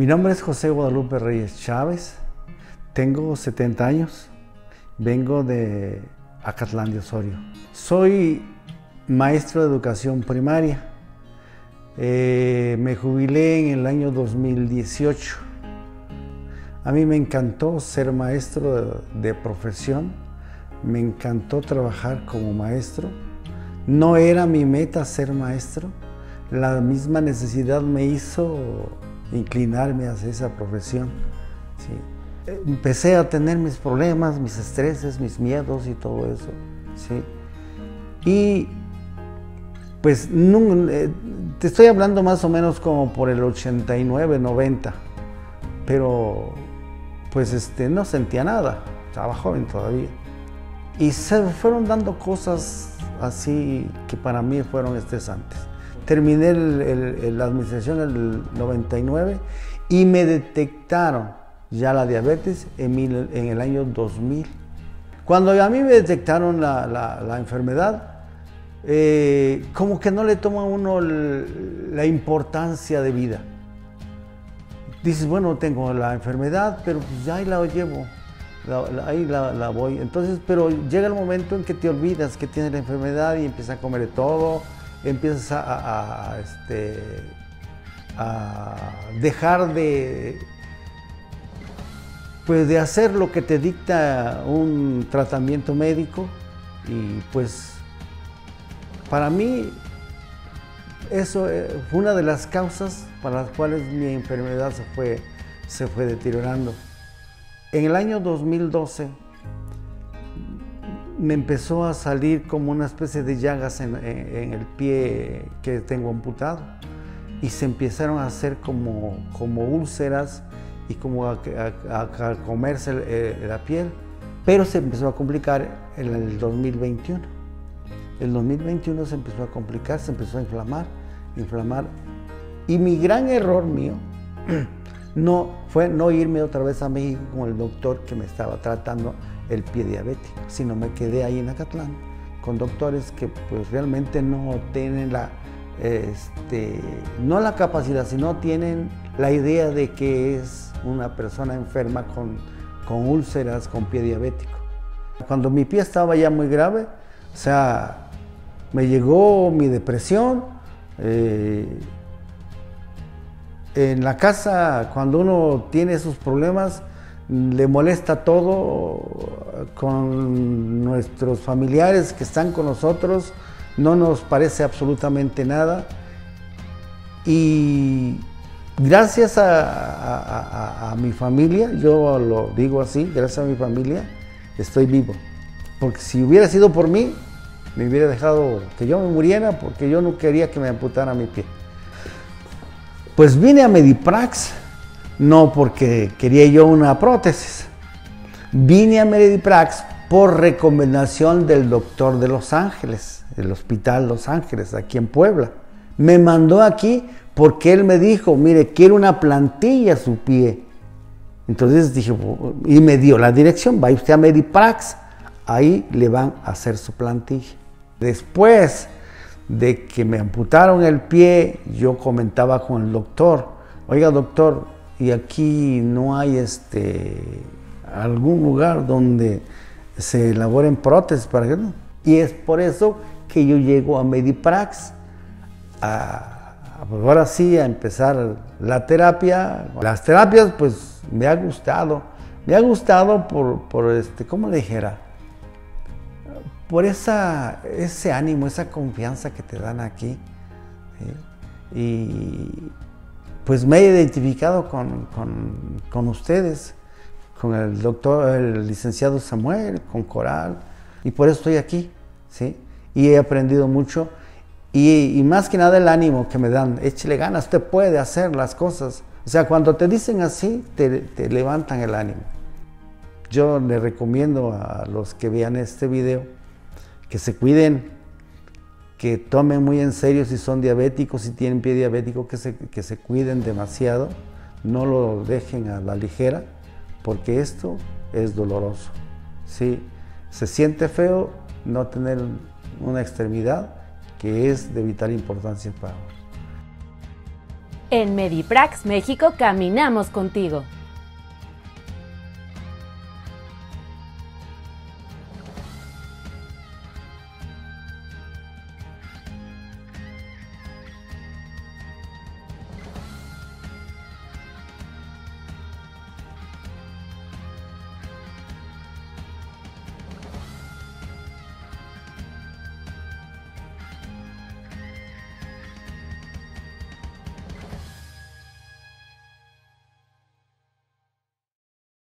Mi nombre es José Guadalupe Reyes Chávez, tengo 70 años, vengo de Acatlán de Osorio. Soy maestro de educación primaria. Eh, me jubilé en el año 2018. A mí me encantó ser maestro de, de profesión, me encantó trabajar como maestro. No era mi meta ser maestro, la misma necesidad me hizo inclinarme hacia esa profesión. Empecé a tener mis problemas, mis estreses, mis miedos y todo eso. Y pues eh, te estoy hablando más o menos como por el 89, 90, pero pues este, no sentía nada, estaba joven todavía. Y se fueron dando cosas así que para mí fueron estresantes terminé la administración en el 99 y me detectaron ya la diabetes en, el año 2000. Cuando a mí me detectaron la, enfermedad, eh, como que no le toma a uno la importancia de vida. Dices, bueno, tengo la enfermedad, pero pues ahí la llevo, ahí la, voy. Entonces, pero llega el momento en que te olvidas que tienes la enfermedad y empiezas a comer de todo, empiezas este, a dejar de, pues de hacer lo que te dicta un tratamiento médico y pues para mí eso eh, fue una de las causas para las cuales mi enfermedad se fue, se fue deteriorando. En el año 2012 me empezó a salir como una especie de llagas en, en, el pie que tengo amputado y se empezaron a hacer como, como úlceras y como a, a, a comerse el, la piel, pero se empezó a complicar en el 2021. El 2021 se empezó a complicar, se empezó a inflamar, inflamar. Y mi gran error mío no fue no irme otra vez a México con el doctor que me estaba tratando el pie diabético, sino me quedé ahí en Acatlán con doctores que pues realmente no tienen la, este, no la capacidad, sino tienen la idea de que es una persona enferma con, con úlceras, con pie diabético. Cuando mi pie estaba ya muy grave, o sea, me llegó mi depresión. Eh, en la casa, cuando uno tiene esos problemas, le molesta todo con nuestros familiares que están con nosotros, no nos parece absolutamente nada. Y gracias a, mi familia, yo lo digo así, gracias a mi familia, estoy vivo. Porque si hubiera sido por mí, me hubiera dejado que yo me muriera porque yo no quería que me amputara mi pie. Pues vine a Mediprax no porque quería yo una prótesis. Vine a Mediprax por recomendación del doctor de Los Ángeles, del Hospital Los Ángeles, aquí en Puebla. Me mandó aquí porque él me dijo, mire, quiero una plantilla a su pie. Entonces dije, y me dio la dirección, vaya usted a Mediprax, ahí le van a hacer su plantilla. Después de que me amputaron el pie, yo comentaba con el doctor, oiga doctor, y aquí no hay este, algún lugar donde se elaboren prótesis para no. Y es por eso que yo llego a Mediprax, a, pues ahora sí a empezar la terapia. Las terapias pues me ha gustado, me ha gustado por, por este, ¿cómo le dijera? Por esa, ese ánimo, esa confianza que te dan aquí. Y pues me he identificado con, con, con, ustedes, con el doctor, el licenciado Samuel, con Coral, y por eso estoy aquí, ¿sí? Y he aprendido mucho, y, más que nada el ánimo que me dan, échele ganas, usted puede hacer las cosas. O sea, cuando te dicen así, te, te levantan el ánimo. Yo le recomiendo a los que vean este video que se cuiden, que tomen muy en serio si son diabéticos, si tienen pie diabético, que se, que se cuiden demasiado, no lo dejen a la ligera, porque esto es doloroso. Sí, se siente feo no tener una extremidad que es de vital importancia para En Mediprax México caminamos contigo.